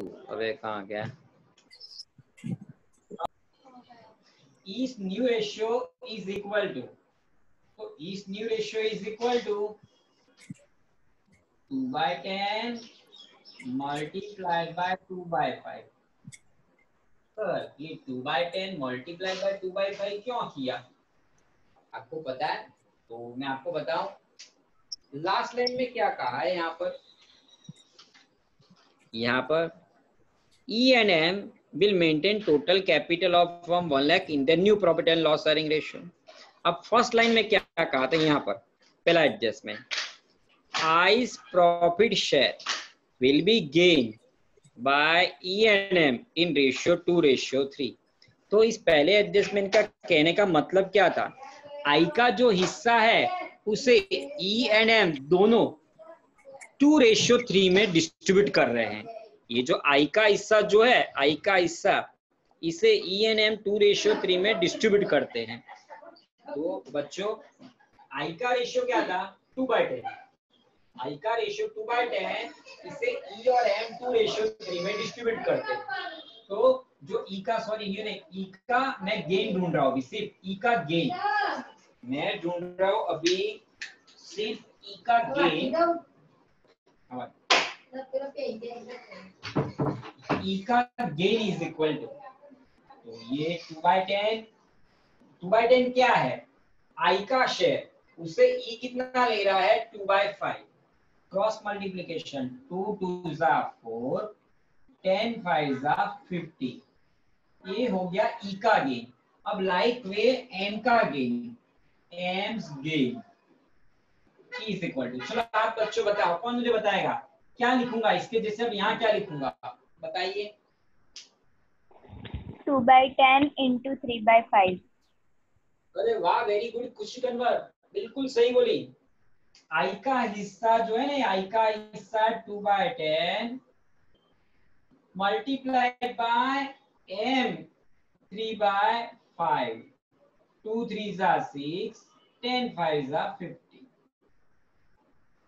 अबे कहाँ गया? इस new ratio is equal to तो इस new ratio is equal to two by ten multiplied by two by five sir ये two by ten multiplied by two by five क्यों किया? आपको पता है? तो मैं आपको बताऊँ। लास्ट लाइन में क्या कहा है यहाँ पर? यहाँ पर E and M will maintain total capital of from one lakh in the new profit and loss sharing ratio. अब फ़र्स्ट लाइन में क्या कहा था यहाँ पर? पहला adjustment I's profit share gain by E and M in ratio two ratio three तो इस पहले एडजस्टमेंट का कहने का मतलब क्या था? आई का जो हिस्सा है, उसे ई एंड एम दोनों टू रेशियो थ्री में डिस्ट्रीब्यूट कर रहे हैं। ये जो आई का हिस्सा जो है आई का हिस्सा इसे E and M two ratio three में डिस्ट्रीब्यूट करते हैं तो बच्चों आई का रेशियो क्या था टू बाई टेन आई का रेशियो टू बाई टेन इसे ई और एम टू रेशियो थ्री में डिस्ट्रीब्यूट करते हैं तो जो ई का सॉरी ये नहीं ई का मैं गेन ढूंढ रहा हूँ अभी सिर्फ़ ई का गेन मैं ढूंढ रहा हूँ अभी सिर्फ़ ई का गेन ई का गेन इज़ इक्वल टू तो ये two by ten two by ten क्या है? आई का शेयर उसे ई e कितना ले रहा है? Two by five cross multiplication two two जा फोर टेन फाइव जा फिफ्टी ये हो गया ई e का गेन अब लाइक वे एम का gain M's gain is equal to चलो आप बच्चों बताओ, कौन मुझे बताएगा? क्या लिखूँगा? इसके जैसे अब यहाँ क्या लिखूँगा? बताइए। Two by ten into three by five. अरे वाह वेरी गुड खुशी कन्वर बिल्कुल सही बोली। आई का हिस्सा जो है ना आई का हिस्सा two by ten multiply by M three by five two three जा सिक्स टेन फाइव जा फिफ्टी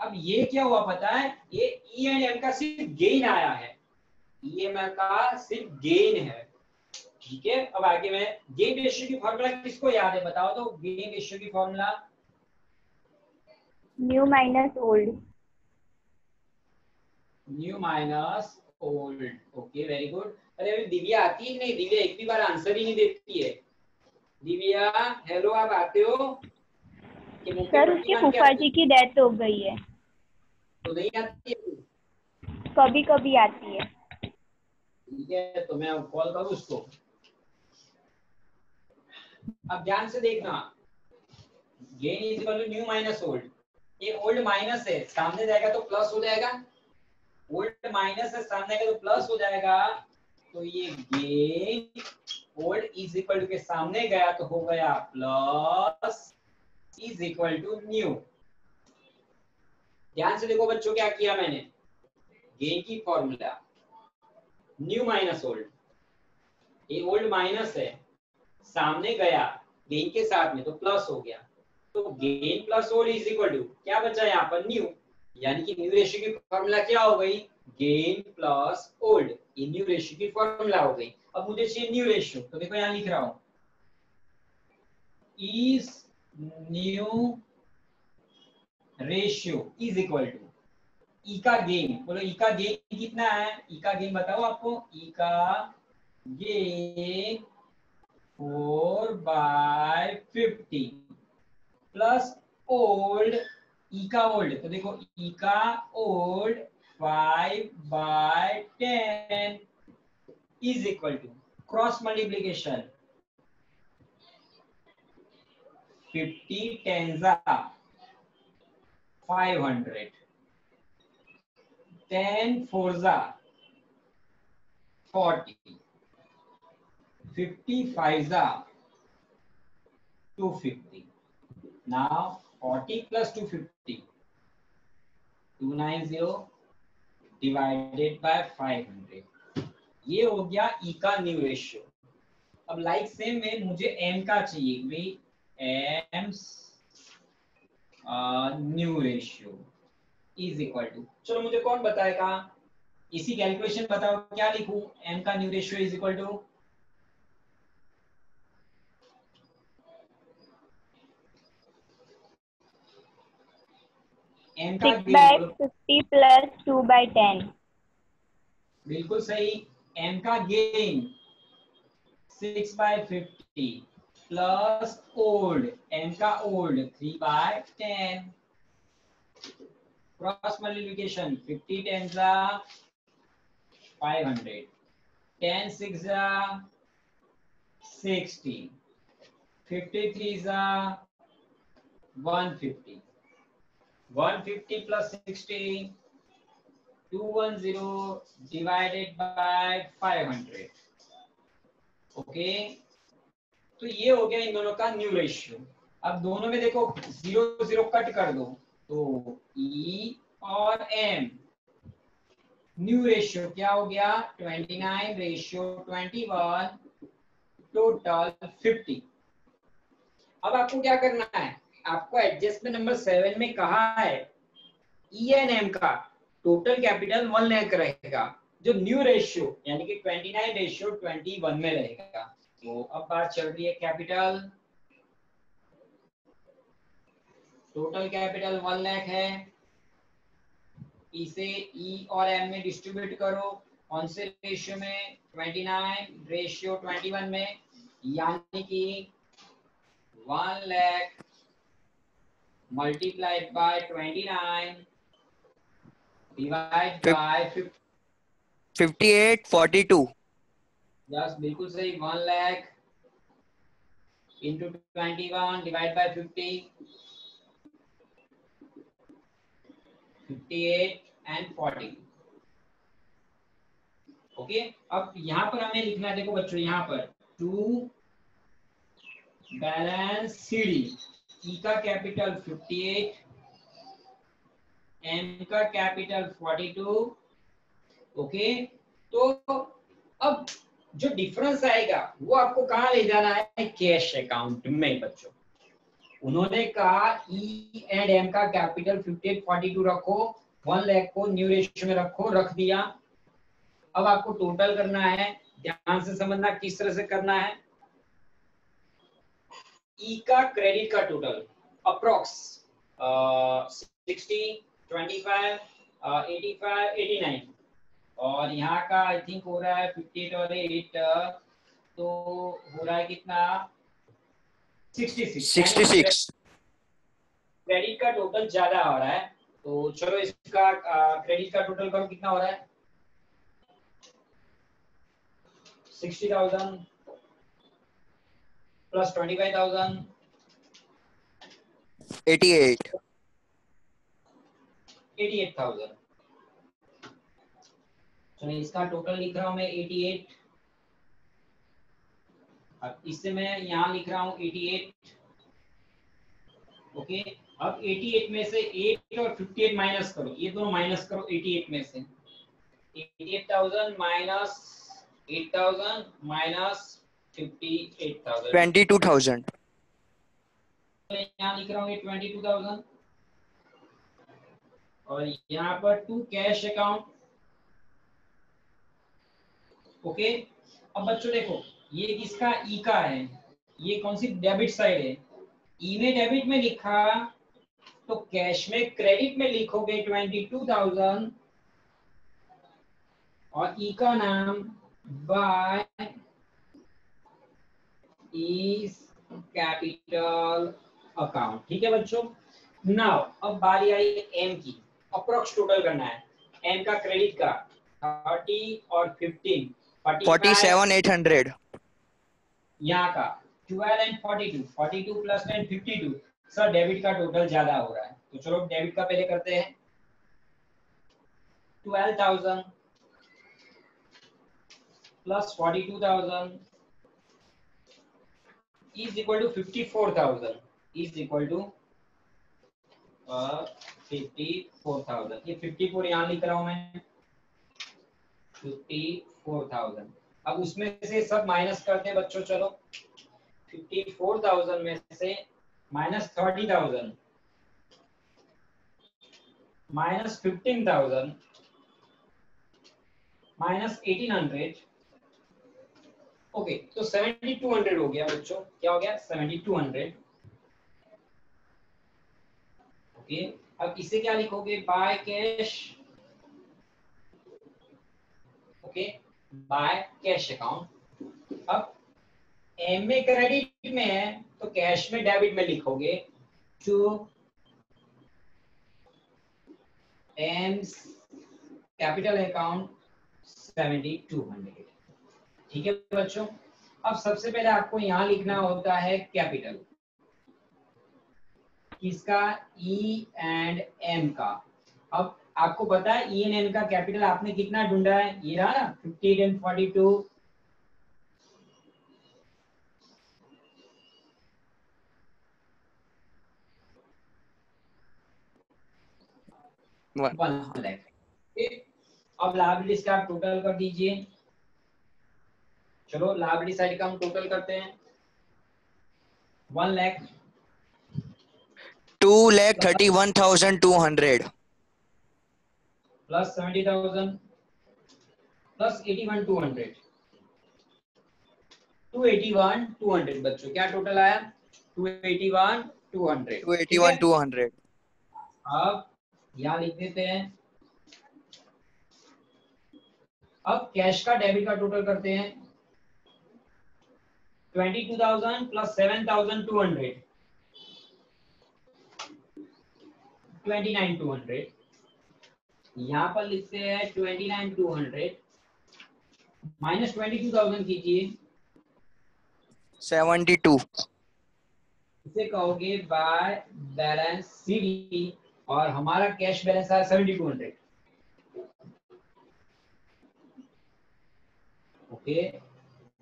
अब ये क्या हुआ पता है? ये ई एंड एम का सिर्फ़ गेन आया है। ई एम का सिर्फ़ गेन है। ठीक है? अब आगे मैं गेन रेशियो की फॉर्मूला किसको याद है बताओ तो गेन रेशियो की formula new minus old new minus old okay very good अरे अभी दिव्या आती है नहीं। दिव्या एक भी बार आंसर ही नहीं देती है। दिव्या हेलो आप आते हो? सर उसकी फूफा जी की डेथ हो गई है। तो नहीं आती है कभी कभी आती है। ठीक है तो मैं कॉल करूँ उसको अब ध्यान से देखना। Gain is equal to new minus old ये ओल्ड माइनस है सामने जाएगा तो प्लस हो जाएगा। ओल्ड माइनस है सामने का तो प्लस हो जाएगा। तो ये gain old is equal to के सामने गया तो हो गया plus is equal to new ध्यान से देखो बच्चों क्या किया मैंने? गेन की फॉर्मूला न्यू माइनस ओल्ड ये ओल्ड माइनस है। सामने गया गेन के साथ में तो प्लस हो गया। तो gain plus old is equal to क्या बचा यहाँ पर? न्यू यानी कि न्यू रेशियो की फॉर्मूला क्या हो गई? गेन प्लस ओल्ड ये न्यू रेशियो की फॉर्मूला हो गई। अब मुझे चाहिए न्यू रेशियो तो देखो यहाँ लिख रहा हूँ। Is new ratio is equal to E का गेन। बोलो, ई का गेन कितना है? ई का गेन बताओ आपको। ई का gain four by fifty plus old, E का ओल्ड। तो देखो, ई का old five by ten is equal to cross multiplication. Fifty टेंजा five hundred ten फोरजा forty fifty five two forty plus two fifty two nine zero divided by five hundred ये हो गया E e का new ratio अब like same में मुझे M का चाहिए भाई M new ratio is equal to चलो मुझे कौन बताएगा? इसी कैलकुलेशन बताओ क्या लिखूं? एम का new ratio is equal to M का fifty plus two by ten बिल्कुल सही एम का gain six by fifty plus old M का old three by ten cross multiplication fifty ten जा फाइव हंड्रेड टेन सिक्स जा sixty fifty three जा one fifty 150 plus 60 210 divided by 500 okay तो ये हो गया इन दोनों का न्यू रेशियो अब दोनों में देखो ज़ीरो ज़ीरो कट कर दो तो ई e और एम न्यू रेशियो क्या हो गया? 29 रेशियो 21 टोटल 50 अब आपको क्या करना है? आपको एडजस्टमेंट नंबर सेवन में कहा है ई एन एम का टोटल कैपिटल वन लैख रहेगा जो न्यू रेशियो यानी कि 29 रेशियो 21 में रहेगा। तो अब बात चल रही है capital. Total capital one lakh है। इसे ई e और एम में डिस्ट्रीब्यूट करो। कौन से रेशियो में 29 रेशियो 21 में यानी कि one lakh multiplied by 29 divide by 50 58 42 yes, बिल्कुल सही। 1 lakh into 21 divide by 50 58 and 40 okay okay? अब यहाँ पर हमें लिखना है, देखो बच्चों, यहाँ पर। टू बैलेंस सीडी ई का कैपिटल 58 एम का कैपिटल 42 ओके तो अब जो डिफरेंस आएगा, वो आपको कहा ले जाना है? कैश अकाउंट में, बच्चों। उन्होंने कहा ई एंड एम का कैपिटल 58 42 रखो वन लैख को न्यू रेशियो में रखो, रख दिया। अब आपको टोटल करना है, ध्यान से समझना किस तरह से करना है। ई का क्रेडिट का total approx sixty twenty five eighty five eighty nine और यहाँ का आई थिंक हो रहा है फिफ्टी एट और एट तो हो रहा है कितना सिक्सटी सिक्स क्रेडिट का टोटल ज़्यादा हो रहा है तो चलो इसका क्रेडिट का टोटल करो कितना हो रहा है सिक्सटी थाउज़ेंड plus 25,000. 88. 88,000. तो इसका टोटल लिख रहा हूँ मैं 88 अब इससे मैं यहाँ लिख रहा हूँ 88 ओके अब 88 में से 8 और 58 माइनस करो। ये दोनों माइनस करो 88 में से। 88,000 minus 8,000 minus twenty two thousand यहाँ लिख रहा हूँ टू थाउज़ेंड और यहाँ पर टू कैश अकाउंट ओके अब बच्चों देखो, ये किसका ई का है? ये कौन सी डेबिट साइड है? ई में डेबिट में लिखा तो कैश में क्रेडिट में लिखोगे ट्वेंटी टू थाउज़ेंड और ई का नाम बाय कैपिटल अकाउंट ठीक है बच्चों? नाउ अब बारी आई एम की। अप्रोक्स टोटल करना है। एम का क्रेडिट का थर्टी और fifteen forty seven eight hundred यहाँ का twelve and forty two forty two plus ten fifty two sir debit का टोटल ज़्यादा हो रहा है। तो चलो डेबिट का पहले करते हैं। Twelve thousand plus forty two thousand is equal to 54000 is equal to uh, 54000 ये 54 यहाँ लिख रहा हूँ मैं। 54000 अब उसमें से सब माइनस करते हैं बच्चों, चलो। 54000 में से minus 30000 minus 15000 minus eighteen hundred okay तो सेवेंटी टू हंड्रेड हो गया बच्चों। क्या हो गया? सेवेंटी टू हंड्रेड ओके अब इसे क्या लिखोगे? By cash okay by cash account अब एम में क्रेडिट में है तो कैश में डेबिट में लिखोगे to M capital account seventy two hundred ठीक है बच्चों, अब सबसे पहले आपको यहाँ लिखना होता है कैपिटल किसका? ई एंड एम का। अब आपको पता है ई एंड एम का कैपिटल आपने कितना ढूंढा है? ये रहा ना fifty eight and forty two one lakh अब लाइबिलिटीज का आप टोटल कर दीजिए। चलो लाइबिलिटी साइड का हम टोटल करते हैं। One lakh two hundred. Plus seventy thousand one two hundred plus 70,000 plus 81,200 281,200 बच्चों क्या टोटल आया? 281,200 281,200 अब यहाँ लिख देते हैं। अब कैश का डेबिट का टोटल करते हैं। 22,000 नाइन 7,200 29,200 यहाँ पर लिखते हैं twenty nine two hundred minus twenty two thousand कीजिए। Seventy two. इसे कहोगे बाय बैलेंस सीडी और हमारा कैश बैलेंस है सेवेंटी टू हंड्रेड ओके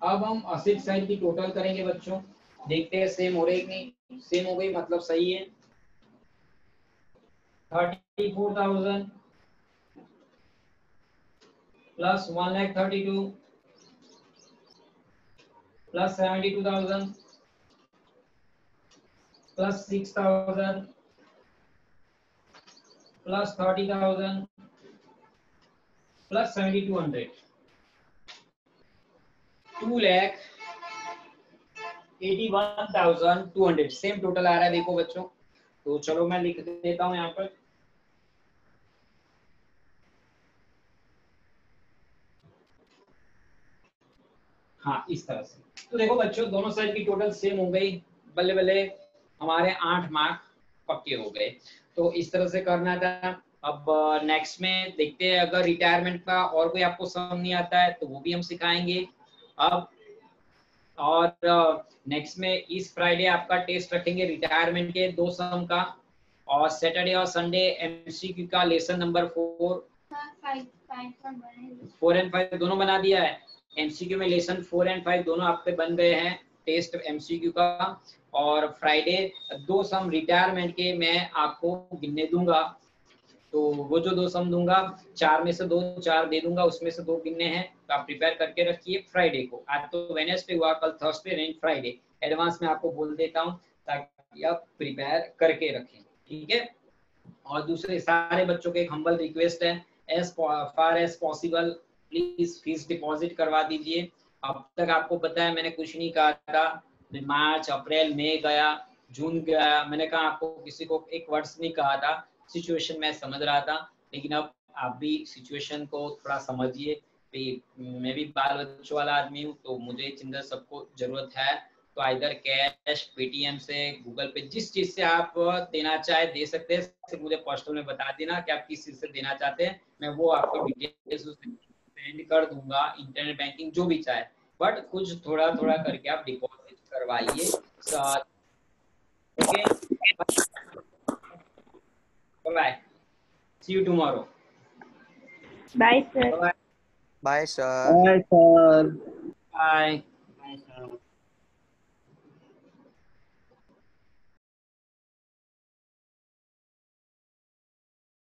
अब हम असिट साइड की टोटल करेंगे बच्चों। देखते हैं सेम हो रही कि नहीं। सेम हो गई मतलब सही है। Thirty four thousand plus one lakh thirty two plus seventy two thousand plus 6000 plus 30000 plus 7200 2 lakh 81200 same total आ रहा है, देखो बच्चों। तो चलो मैं लिख देता हूँ यहाँ पर। हाँ इस तरह से तो देखो बच्चों दोनों साइड की टोटल सेम हो गई बल्ले बल्ले हमारे आठ मार्क पक्के हो गए तो इस तरह से करना था अब नेक्स्ट में देखते हैं अगर रिटायरमेंट का और कोई आपको समझ नहीं आता है तो वो भी हम सिखाएँगे अब और नेक्स्ट में इस फ्राइडे आपका टेस्ट रखेंगे रिटायरमेंट के दो सम का और सैटरडे और संडे एमसीक्यू का lesson number four four and five दोनों बना दिया है एमसीक्यू में लेसन फोर एंड फाइव दोनों आपके बन गए हैं टेस्ट एमसीक्यू का। और फ्राइडे दो सम रिटायरमेंट के मैं आपको गिनने दूँगा। तो वो जो दो सम दूँगा, चार में से दो, चार दे दूँगा, उसमें से दो गिनने हैं। तो आप प्रिपेयर करके रखिए फ्राइडे को। आज तो वेनेसडे हुआ, कल थर्सडे नहीं फ्राइडे एडवांस में आपको बोल देता हूँ, ताकि आप प्रिपेयर करके रखें। ठीक है? और दूसरे सारे बच्चों के एक हम्बल रिक्वेस्ट है। As far as possible please fees deposit करवा दीजिए। अब तक आपको पता है मैंने कुछ नहीं कहा था। मैं मार्च, अप्रैल, मई गया, जून गया। मैंने कहा, आपको किसी को एक वर्ड्स नहीं कहा था। सिचुएशन मैं समझ रहा था, लेकिन अब आप भी सिचुएशन को थोड़ा समझिए। मैं भी बाल बच्चों वाला आदमी हूँ तो मुझे चिंता सबको ज़रूरत है। तो इधर कैश, पेटीएम से, गूगल पे, जिस चीज़ से आप देना चाहे दे सकते हैं मुझे पर्सनल में बता देना कि आप किस चीज़ से देना चाहते हैं। मैं वो आपको डिटेल्स सेंड कर दूँगा इंटरनेट बैंकिंग जो भी चाहे बट कुछ थोड़ा थोड़ा करके आप डिपॉजिट करवाइए okay bye see you tomorrow bye sir Bye, sir. Bye, sir. Bye